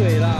对了。